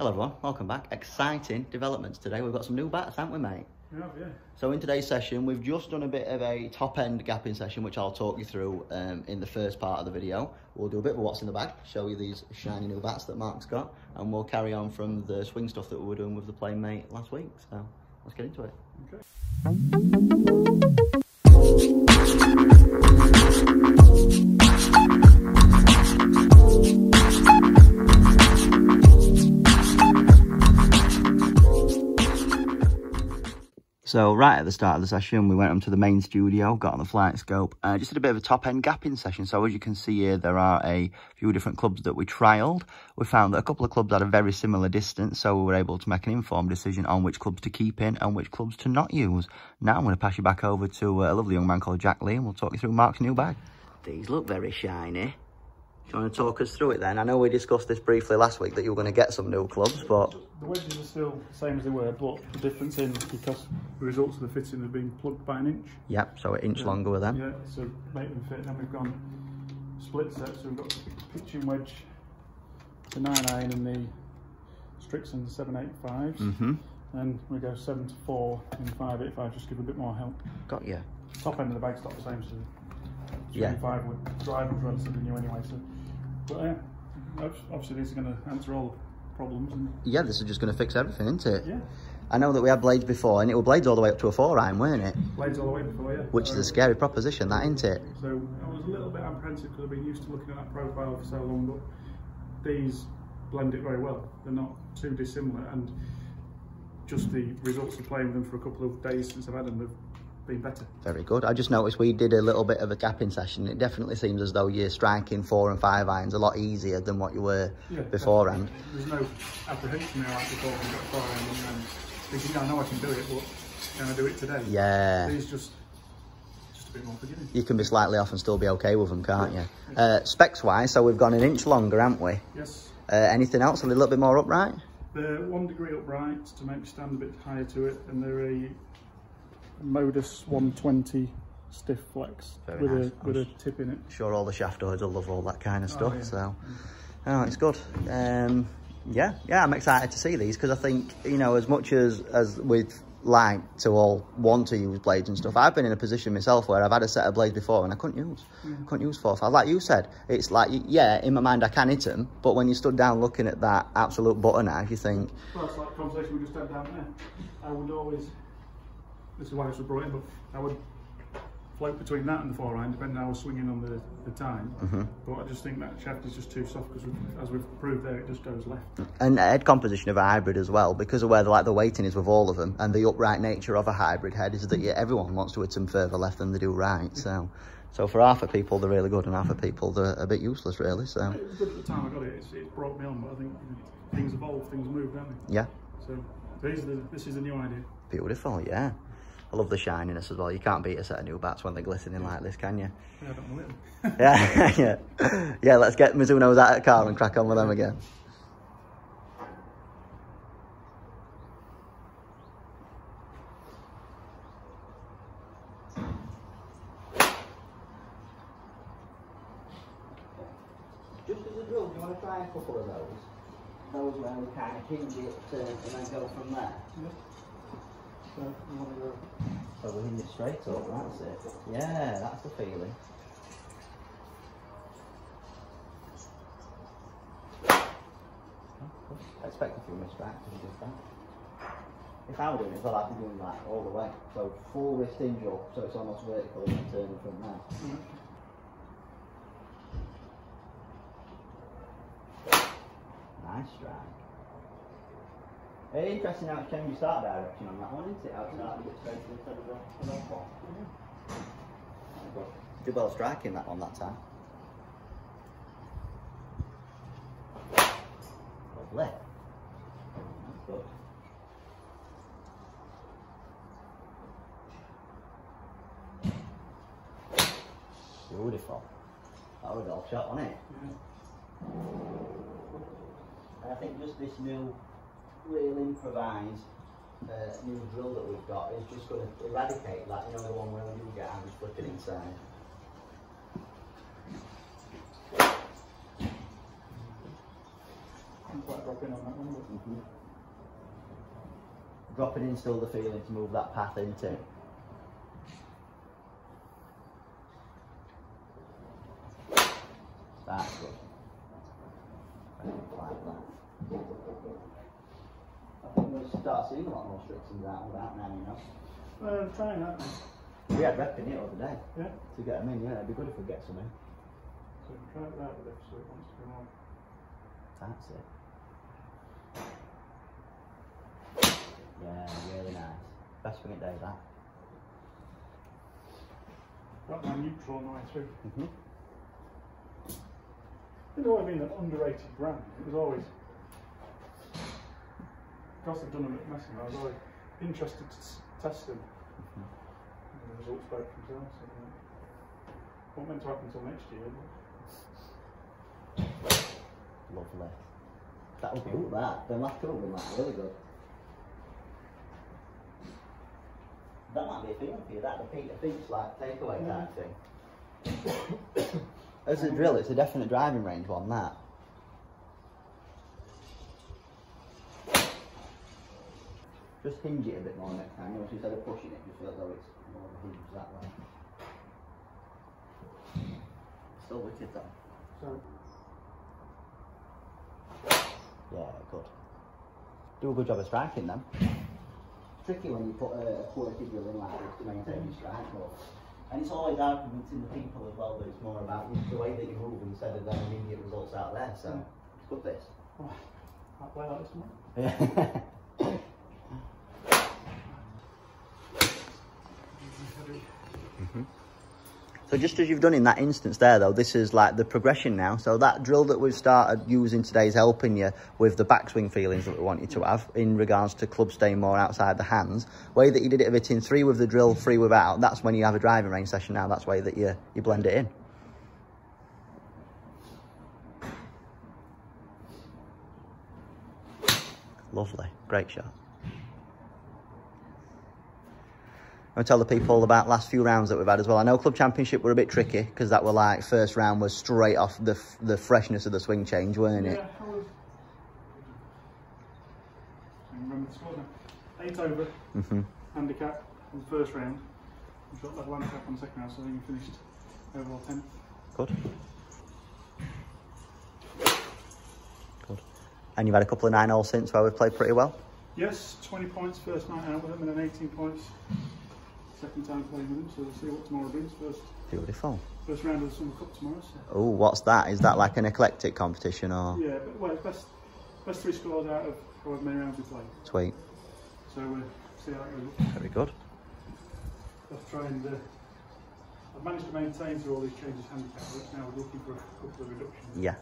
Hello everyone, welcome back. Exciting developments today. We've got some new bats, haven't we mate? Yeah, yeah. So in today's session, we've just done a bit of a top end gapping session, which I'll talk you through um, in the first part of the video. We'll do a bit of what's in the bag, show you these shiny new bats that Mark's got, and we'll carry on from the swing stuff that we were doing with the Playmate last week. So let's get into it. Okay. So right at the start of the session, we went onto the main studio, got on the FlightScope, uh, just did a bit of a top end gapping session. So as you can see here, there are a few different clubs that we trialed. We found that a couple of clubs had a very similar distance, so we were able to make an informed decision on which clubs to keep in and which clubs to not use. Now I'm going to pass you back over to a lovely young man called Jak Lee, and we'll talk you through Mark's new bag. These look very shiny. Do you want to talk us through it then? I know we discussed this briefly last week that you were going to get some new clubs, but... The wedges are still the same as they were, but the difference in, because the results of the fitting have been plugged by an inch. Yep, so an inch yeah. longer with them. Yeah, so make them fit. Then we've gone split set, so we've got pitching wedge, the 9 iron and the Srixon 785s. Mm -hmm. And we go 7 to 4 in 585, just give a bit more help. Got you. Top end of the bag's not the same, so yeah. 5 would drive was relatively new anyway, so but yeah, obviously these are going to answer all the problems. And... Yeah, this is just going to fix everything, isn't it? Yeah. I know that we had blades before, and it was blades all the way up to a four iron, weren't it? Blades all the way before, yeah. Which so, is a scary proposition, that, isn't it? So I was a little bit apprehensive because I've been used to looking at that profile for so long, but these blend it very well. They're not too dissimilar, and just the results of playing with them for a couple of days since I've had them have been better. Very good. I just noticed we did a little bit of a gapping session. It definitely seems as though you're striking four and five irons a lot easier than what you were yeah, beforehand. There's no apprehension now like before when got four iron and thinking, yeah, I know I can do it, but can I do it today? Yeah. These just a bit more forgiving. You can be slightly off and still be okay with them, can't yeah. you? Uh, specs wise, so we've gone an inch longer, haven't we? Yes. Uh, anything else? A little bit more upright? They're one degree upright to make stand a bit higher to it, and they're a Modus 120 stiff flex Very with nice. a with a tip in it. Sure, all the shaft will love all that kind of oh, stuff. Oh, yeah. So, oh, it's good. Um, yeah, yeah, I'm excited to see these because I think you know as much as as we'd like to all want to use blades and stuff. I've been in a position myself where I've had a set of blades before and I couldn't use, mm. couldn't use four five. Like you said, it's like yeah, in my mind I can hit them, but when you stood down looking at that absolute butter knife, you think. Well, it's like the conversation we just had down there. I would always this is why this was brought in, but I would float between that and the four iron, depending on how I was swinging on the, the time. Mm -hmm. But I just think that shaft is just too soft because, as we've proved there, it just goes left. And head composition of a hybrid as well, because of where the, like the weighting is with all of them, and the upright nature of a hybrid head is that yeah, everyone wants to hit them further left than they do right. So. So for half of people, they're really good, and half of people, they're a bit useless, really. So it was good at the time I got it. It's, it brought me on, but I think things evolve, things move, don't they? Yeah. So this is the, this is a new idea. Beautiful, yeah. I love the shininess as well. You can't beat a set of new bats when they're glistening like this, can you? Yeah, yeah, yeah. Yeah, let's get Mizuno's out of the car and crack on with them again. Just as a drill, do you want to try a couple of those? Those where we kind of hinge it and then go from there? So you want to go. Hinge it straight up, that's it. Yeah, that's the feeling. I expect a few if you did that. If I were doing it, well, I'd be doing that all the way. So full wrist hinge up, so it's almost vertical and then turning from there. Mm -hmm. Nice strike. Interesting how it changed your start direction on that one, isn't it? How it started a bit straighter instead of the, long mm-hmm. Did well striking that one that time. Lovely. That's good. Beautiful. That was a all shot, wasn't it? Yeah. I think just this new real improvised uh, new drill that we've got is just going to eradicate that, you know, the one where we do get hands flipping inside. Pin on that one, but Dropping in still the feeling to move that path into. That's good. Like that. I think we'll start seeing a lot more Srixons out about now, you know. uh, trying that. We had rep in it the other day Yeah. to get them in, yeah, it'd be good if we get some in. So we can try it that with it so it wants to come on. That's it. Yeah, really nice. Best swing it day, that. Got my neutral on the way through. Mm-hmm. It's always been an underrated brand. It was always, because they've done a bit of messing, I was always interested to test them. And the results spoke for themselves. So, uh, not meant to happen until next year. Lovely. That would be good, that. The last couple been like really good. That might be a thing for you, that the Peter Finch like takeaway type thing. As a drill, it's a definite driving range one, that. Just hinge it a bit more next time, you know, so instead of pushing it, just feel as though it's more of a hinge that way. Still wicked though. so Yeah, good. Do a good job of striking them. Tricky when you put a, a quirky drill in like this to maintain your strike, but and it's always arguments in the people as well, but it's more about the way that you move instead of them immediate results out there. So it's good this. like tomorrow. So just as you've done in that instance there though, this is like the progression now. So that drill that we've started using today is helping you with the backswing feelings that we want you to have in regards to club staying more outside the hands. Way that you did it of it in three with the drill, three without, that's when you have a driving range session now. That's way that you, you blend it in. Lovely, great shot. I'll tell the people about last few rounds that we've had as well. I know Club Championship were a bit tricky because that were like first round was straight off the f- the freshness of the swing change, weren't it? Yeah, was. I remember the score now. Eight over, hmm handicap in the first round. We shot level handicap on the second round, so I think we finished overall 10. Good. Good. And you've had a couple of nine holes since where we've played pretty well. Yes, 20 points first night out with them, and then 18 points second time playing with them. So we'll see what tomorrow brings. First, Beautiful. first round of the Summer Cup tomorrow. So. Oh, what's that? Is that like an eclectic competition or Yeah, but well, best best three scores out of however many rounds we play. sweet? So we'll see how it goes. Very good. Try and. Uh, I've managed to maintain through all these changes handicap, but now we're looking for a couple of reductions. Yeah.